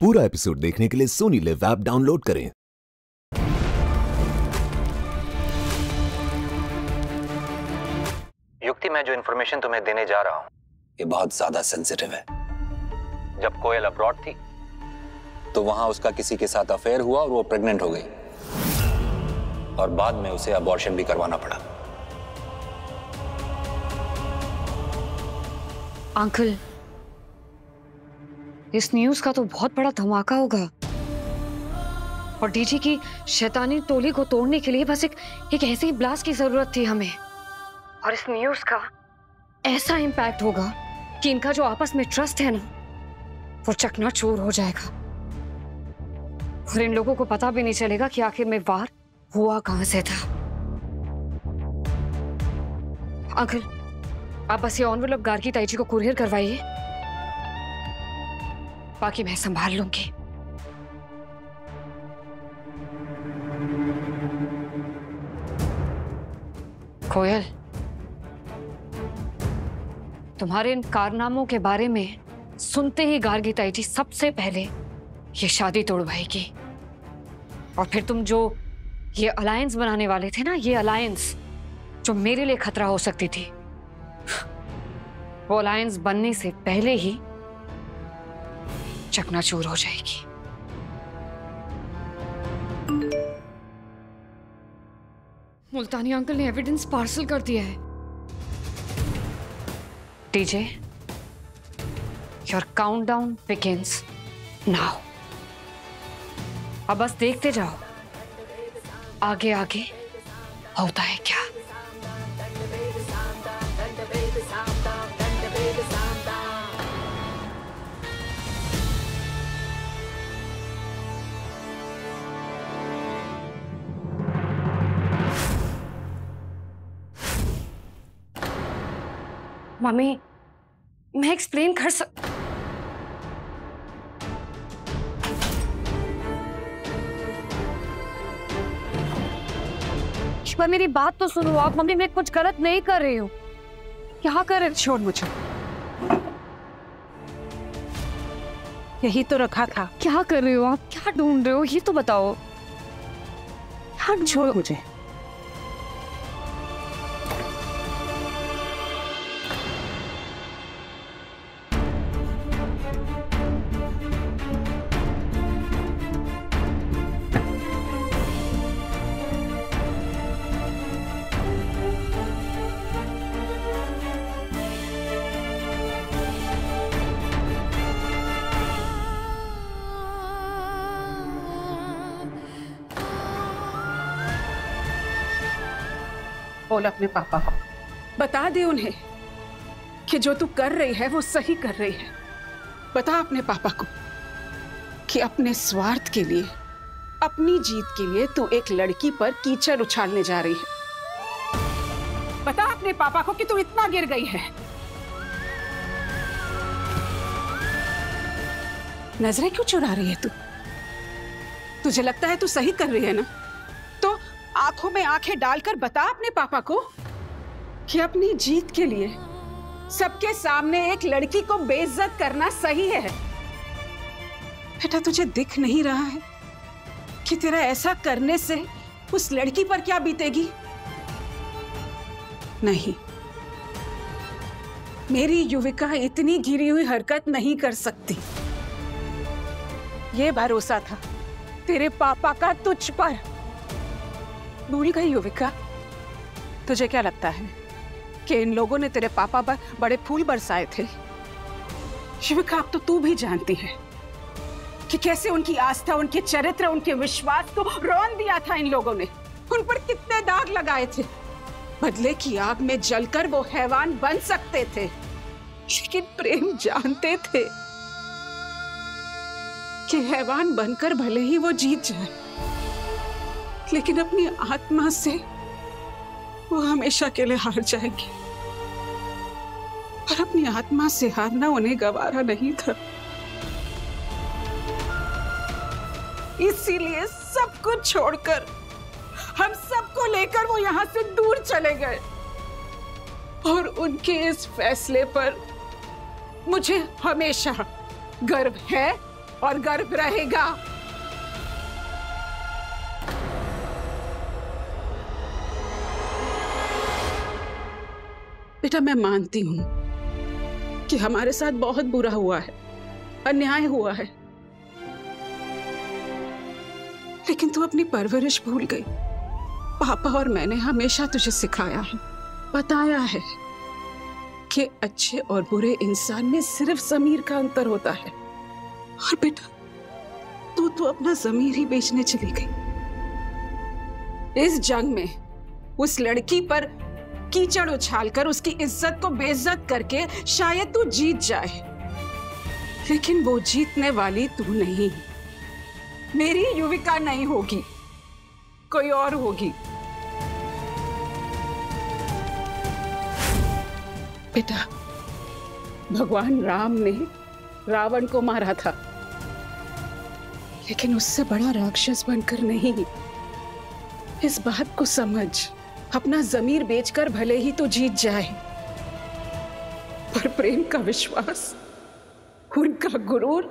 पूरा एपिसोड देखने के लिए सोनी लिव ऐप डाउनलोड करें। युक्ति मैं जो इन्फॉर्मेशन तुम्हें देने जा रहा हूँ ये बहुत ज़्यादा सेंसिटिव है। जब कोयल अब्रॉड थी तो वहाँ उसका किसी के साथ अफेयर हुआ और वो प्रेग्नेंट हो गई। और बाद में उसे अबॉर्शन भी करवाना पड़ा। अंकल इस न्यूज़ का तो बहुत बड़ा धमाका होगा। और डीजी की शैतानी टोली को तोड़ने के लिए बस एक एक ऐसे ही ब्लास्ट की ज़रूरत थी हमें। और इस न्यूज़ का ऐसा इम्पैक्ट होगा कि इनका जो आपस में ट्रस्ट है ना, वो चकना चकनाचूर हो जाएगा। और इन लोगों को पता भी नहीं चलेगा कि आखिर में वार हुआ कहाँ से था। अंकल, आप बस ये ऑनवेलप गार्गी ताईजी को कुरियर करवाइए। बाकी मैं संभाल लूँगी। कोयल, तुम्हारे इन कारनामों के बारे में सुनते ही गार्गी ताईजी सबसे पहले ये शादी तोड़वाएगी और फिर तुम जो ये अलायंस बनाने वाले थे ना, ये अलायंस जो मेरे लिए खतरा हो सकती थी, वो अलायंस बनने से पहले ही चकनाचूर हो जाएगी। मुल्तानी अंकल ने एविडेंस पार्सल कर दिया है। DJ your countdown begins now अब बस देखते जाओ। आगे आगे होता है क्या? मम्मी मैं एक्सप्लेन कर सक पर मेरी बात तो सुनो आप। मम्मी मैं कुछ गलत नहीं कर रही हूँ। क्या कर रहे छोड़ मुझे। यही तो रखा था। क्या कर रहे हो आप? क्या ढूंढ रहे हो? ये तो बताओ। क्या छोड़ मुझे। बोल अपने पापा को। बता दे उन्हें कि जो तू कर रही है, वो सही कर रही है। बता अपने पापा को कि अपने स्वार्थ के लिए, अपनी जीत के लिए तू एक लड़की पर कीचड़ उछालने जा रही है। बता अपने पापा को कि तू इतना गिर गई है। नज़रें क्यों चुरा रही है तू? तुझे लगता है तू सही कर रही है ना? आँखों में आँखें डालकर बता अपने पापा को कि अपनी जीत के लिए सबके सामने एक लड़की को बेइज्जत करना सही है। बेटा, तुझे दिख नहीं रहा है कि तेरा ऐसा करने से उस लड़की पर क्या बीतेगी? नहीं। मेरी युविका इतनी घिरी हुई हरकत नहीं कर सकती। ये भरोसा था तेरे पापा का तुझ पर। बूढ़ी गई युविका तुझे क्या लगता है कि इन लोगों ने तेरे पापा पर बड़े फूल बरसाए थे? युविका अब तो तू भी जानती है कि कैसे उनकी आस्था, उनके चरित्र, उनके विश्वास को रौन दिया था इन लोगों ने। उन पर कितने दाग लगाए थे। बदले की आग में जलकर वो हैवान बन सकते थे, लेकिन प्रेम जानते थे कि हैवान बनकर भले ही वो जीत जाए। लेकिन अपनी आत्मा से वो हमेशा के लिए हार जाएँगे। और अपनी आत्मा से हारना उन्हें गवारा नहीं था। इसीलिए सब कुछ छोड़कर, हम सबको लेकर वो यहाँ से दूर चले गए। और उनके इस फैसले पर मुझे हमेशा गर्व है और गर्व रहेगा। बेटा, मैं मानती हूँ कि हमारे साथ बहुत बुरा हुआ है, अन्याय हुआ है। लेकिन तू अपनी परवरिश भूल गई। पापा और मैंने हमेशा तुझे सिखाया है, बताया है कि अच्छे और बुरे इंसान में सिर्फ़ जमीर का अंतर होता है। और बेटा, तू तो अपना जमीर ही बेचने चली गई। इस जंग में उस लड़की पर कीचड़ उछालकर उसकी इज़्ज़त को बेइज्जत करके शायद तू जीत जाए। लेकिन वो जीतने वाली तू नहीं। मेरी युविका नहीं होगी। कोई और होगी। बेटा, भगवान राम ने रावण को मारा था। लेकिन उससे बड़ा राक्षस बनकर नहीं। इस बात को समझ। अपना जमीर बेचकर भले ही तो जीत जाए। पर प्रेम का विश्वास उनका गुरूर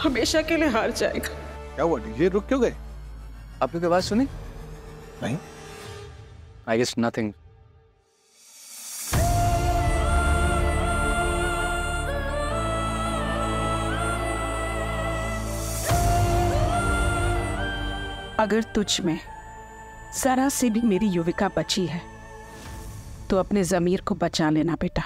हमेशा के लिए हार जाएगा। क्या हुआ? डीजे रुक क्यों गए? आपने कोई आवाज़ सुनी? नहीं। आई गेस नथिंग अगर तुझ में जरा से भी मेरी युविका बची है। तो अपने जमीर को बचा लेना बेटा।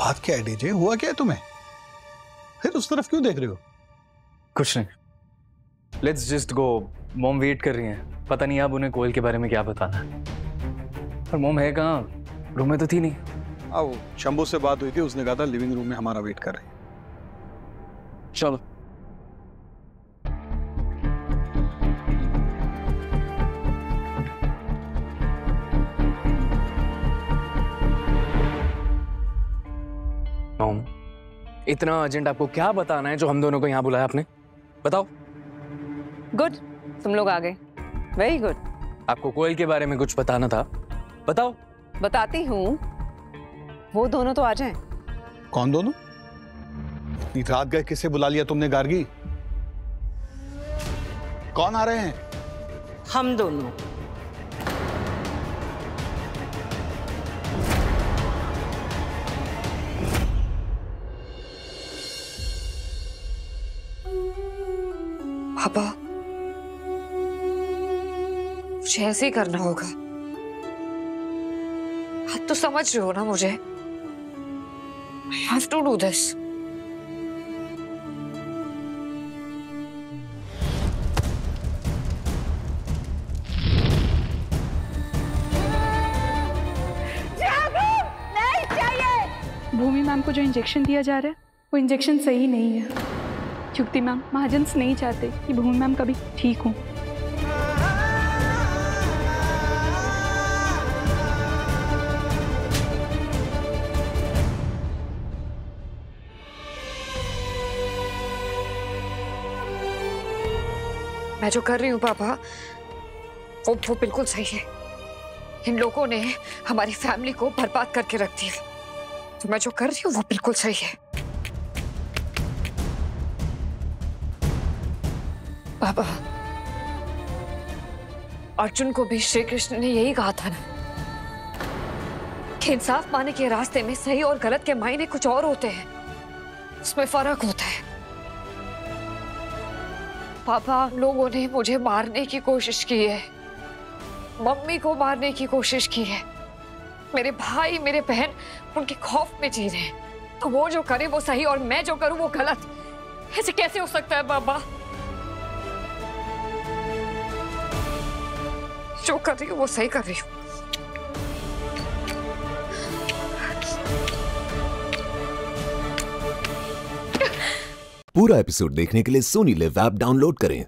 बात क्या है डीजे? हुआ क्या है तुम्हें? फिर उस तरफ़ क्यों देख रहे हो? कुछ नहीं। Let's just go mom wait कर रही हैं। पता नहीं आप उन्हें कोयल के बारे में क्या बताना है। पर मॉम है कहाँ? रूम में तो थी नहीं। आओ शंभू से बात हुई थी उसने कहा था लिविंग रूम में हमारा वेट कर रही चलो। इतना अर्जेंट आपको क्या बताना है जो हम दोनों को यहाँ बुलाया आपने? बताओ। गुड तुम लोग आ गए। वेरी गुड आपको कोयल के बारे में कुछ बताना था। बताओ। बताती हूँ। वो दोनों तो आ जाएँ। कौन दोनों? इतनी रात गए किसे बुला लिया तुमने गार्गी? कौन आ रहे हैं? हम दोनों। ऐसे ही करना होगा। आप तो समझ रहे हो ना मुझे। I have to do this Bhumi ma'am को जो इंजेक्शन दिया जा रहा है वो इंजेक्शन सही नहीं है। युक्ति मैम महाजन्स नहीं चाहते कि भूमि मैम कभी ठीक हो। मैं जो कर रही हूँ, पापा, वो वो बिल्कुल सही है। इन लोगों ने हमारी फैमिली को बर्बाद करके रख दिया तो मैं जो कर रही हूँ, वो बिल्कुल सही है। पापा, अर्जुन को भी श्री कृष्ण ने यही कहा था ना, कि इंसाफ पाने के रास्ते में सही और गलत के मायने कुछ और होते हैं। उसमें फ़र्क होता है। पापा, लोगों ने मुझे मारने की कोशिश की है। मम्मी को मारने की कोशिश की है। मेरे भाई, मेरे बहन, उनके खौफ में जी रहे हैं। तो वो जो करे वो सही और मैं जो करूँ वो गलत। ऐसे कैसे हो सकता है, बाबा? जो कर रही हूँ, वो सही कर रही हूँ। पूरा एपिसोड देखने के लिए सोनी लिव ऐप डाउनलोड करें।